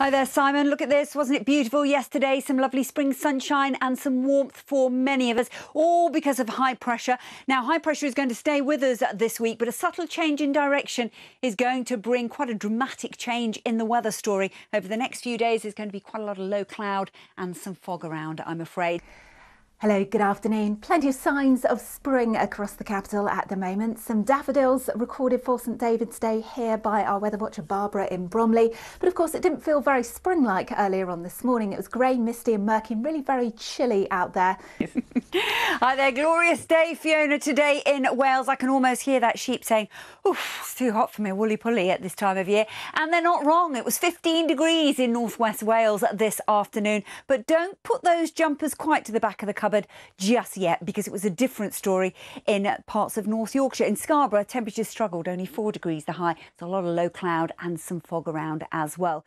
Hi there, Simon. Look at this. Wasn't it beautiful yesterday? Some lovely spring sunshine and some warmth for many of us, all because of high pressure. Now, high pressure is going to stay with us this week, but a subtle change in direction is going to bring quite a dramatic change in the weather story. Over the next few days, there's going to be quite a lot of low cloud and some fog around, I'm afraid. Hello, good afternoon. Plenty of signs of spring across the capital at the moment. Some daffodils recorded for St David's Day here by our weather watcher Barbara in Bromley. But of course, it didn't feel very spring like earlier on this morning. It was grey, misty, and murky, and really very chilly out there. Uh, Hi there, glorious day, Fiona, today in Wales. I can almost hear that sheep saying, Oof, it's too hot for me, woolly pulley at this time of year. And they're not wrong. It was 15 degrees in northwest Wales this afternoon. But don't put those jumpers quite to the back of the cupboard cupboard just yet because it was a different story in parts of North Yorkshire. In Scarborough, temperatures struggled, only four degrees the high. It's a lot of low cloud and some fog around as well.